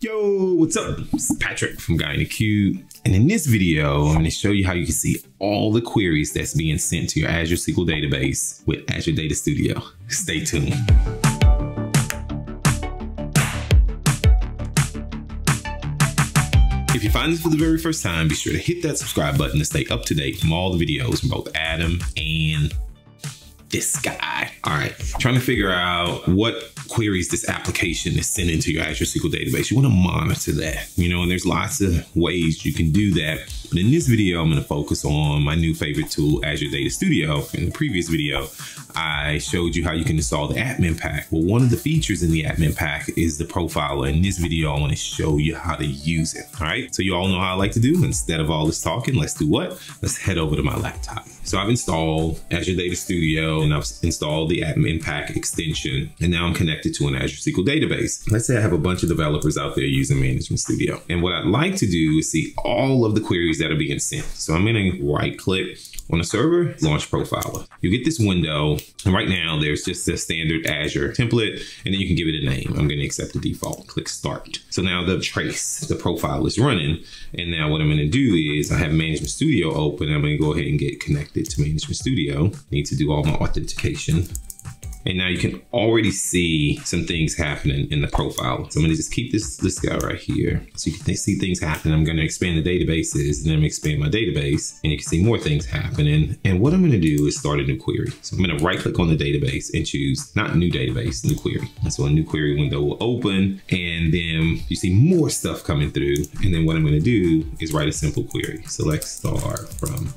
Yo, what's up? It's Patrick from Guy in a Cube. And in this video, I'm going to show you how you can see all the queries that's being sent to your Azure SQL database with Azure Data Studio. Stay tuned. If you find this for the very first time, be sure to hit that subscribe button to stay up to date from all the videos from both Adam and this guy. All right, trying to figure out what queries this application is sending to your Azure SQL database. You want to monitor that, you know, and there's lots of ways you can do that. But in this video, I'm going to focus on my new favorite tool, Azure Data Studio. In the previous video, I showed you how you can install the admin pack. Well, one of the features in the admin pack is the profiler. In this video, I want to show you how to use it. All right. So you all know how I like to do. Instead of all this talking, let's do what? Let's head over to my laptop. So I've installed Azure Data Studio and I've installed the admin pack extension. And now I'm connected to an Azure SQL database. Let's say I have a bunch of developers out there using Management Studio. And what I'd like to do is see all of the queries that are being sent. So I'm going to right click on a server, launch profiler. You get this window, and right now there's just a standard Azure template, and then you can give it a name. I'm going to accept the default, click start. So now the trace, the profile is running, and now what I'm going to do is I have Management Studio open. I'm going to go ahead and get connected to Management Studio. I need to do all my authentication. And now you can already see some things happening in the profile. So I'm gonna just keep this, this guy right here. So you can see things happening. I'm gonna expand the databases and then expand my database and you can see more things happening. And what I'm gonna do is start a new query. So I'm gonna right click on the database and choose not new database, new query. And so a new query window will open and then you see more stuff coming through. And then what I'm gonna do is write a simple query. Select star from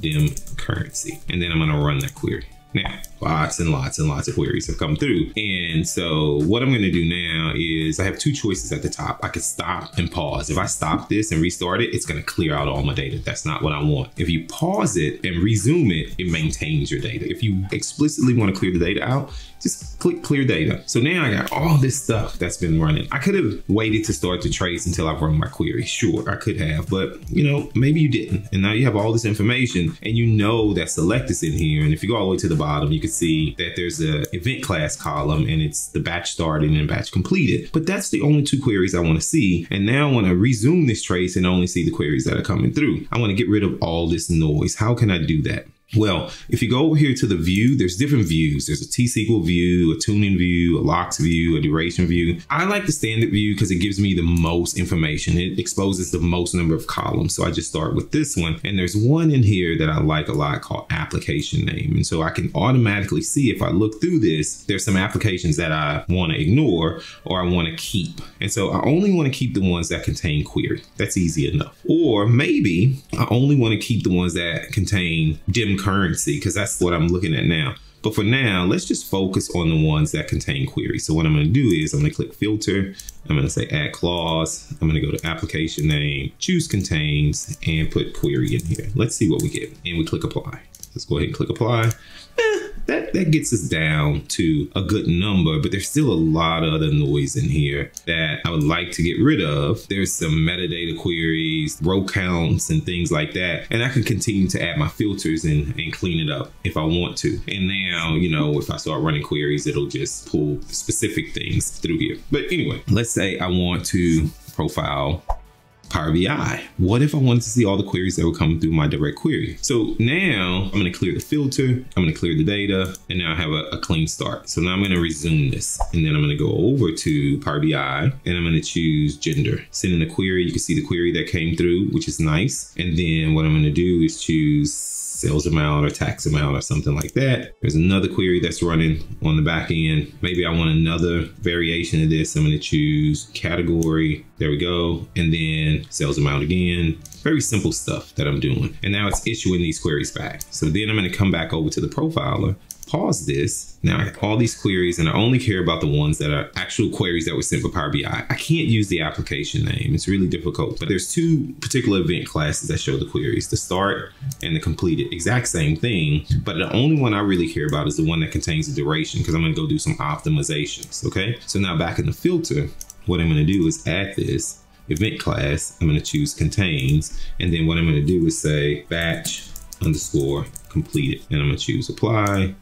dim currency. And then I'm gonna run that query. Now, lots and lots and lots of queries have come through. And so what I'm gonna do now is I have two choices at the top. I could stop and pause. If I stop this and restart it, it's gonna clear out all my data. That's not what I want. If you pause it and resume it, it maintains your data. If you explicitly wanna clear the data out, just click clear data. So now I got all this stuff that's been running. I could have waited to start to trace until I've run my query. Sure, I could have, but you know, maybe you didn't. And now you have all this information and you know that select is in here. And if you go all the way to the bottom, you can see that there's a event class column and it's the batch started and batch completed. But that's the only two queries I want to see. And now I want to resume this trace and only see the queries that are coming through. I want to get rid of all this noise. How can I do that? Well, if you go over here to the view, there's different views. There's a T-SQL view, a tuning view, a locks view, a duration view. I like the standard view because it gives me the most information. It exposes the most number of columns. So I just start with this one. And there's one in here that I like a lot called application name. And so I can automatically see if I look through this, there's some applications that I want to ignore or I want to keep. And so I only want to keep the ones that contain query. That's easy enough. Or maybe I only want to keep the ones that contain dim currency because that's what I'm looking at now. But for now, let's just focus on the ones that contain queries. So what I'm going to do is I'm going to click filter. I'm going to say add clause. I'm going to go to application name, choose contains and put query in here. Let's see what we get. And we click apply. Let's go ahead and click apply. That, that gets us down to a good number, but there's still a lot of other noise in here that I would like to get rid of. There's some metadata queries, row counts, and things like that. And I can continue to add my filters and, and clean it up if I want to. And now, you know, if I start running queries, it'll just pull specific things through here. But anyway, let's say I want to profile Power BI. What if I wanted to see all the queries that were coming through my direct query? So now I'm going to clear the filter. I'm going to clear the data and now I have a, a clean start. So now I'm going to resume this and then I'm going to go over to Power BI and I'm going to choose gender. Send in a query. You can see the query that came through, which is nice. And then what I'm going to do is choose sales amount or tax amount or something like that. There's another query that's running on the back end. Maybe I want another variation of this. I'm going to choose category. There we go. And then sales amount again. Very simple stuff that I'm doing. And now it's issuing these queries back. So then I'm going to come back over to the profiler pause this. Now I have all these queries and I only care about the ones that are actual queries that were sent for Power BI. I can't use the application name. It's really difficult. But there's two particular event classes that show the queries, the start and the completed. Exact same thing, but the only one I really care about is the one that contains the duration because I'm gonna go do some optimizations, okay? So now back in the filter, what I'm gonna do is add this event class. I'm gonna choose contains, and then what I'm gonna do is say batch underscore completed. And I'm gonna choose apply,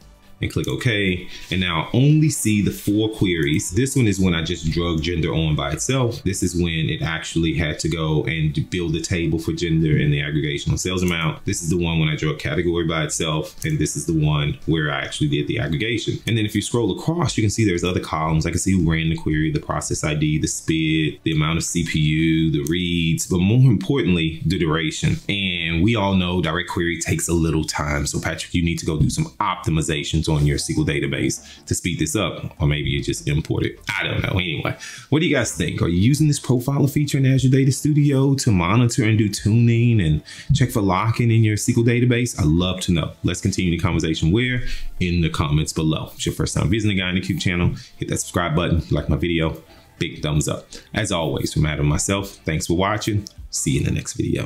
and click OK. And now I only see the four queries. This one is when I just drug gender on by itself. This is when it actually had to go and build a table for gender and the aggregation on sales amount. This is the one when I drug category by itself. And this is the one where I actually did the aggregation. And then if you scroll across, you can see there's other columns. I can see who ran the query, the process ID, the SPID, the amount of CPU, the reads, but more importantly, the duration. And we all know direct query takes a little time. So Patrick, you need to go do some optimizations on your SQL database to speed this up, or maybe you just import it. I don't know. Anyway, what do you guys think? Are you using this profiler feature in Azure Data Studio to monitor and do tuning and check for locking in your SQL database? I love to know. Let's continue the conversation where in the comments below. If it's your first time visiting the Guy in a Cube channel, hit that subscribe button. Like my video, big thumbs up. As always, from Adam myself, thanks for watching. See you in the next video.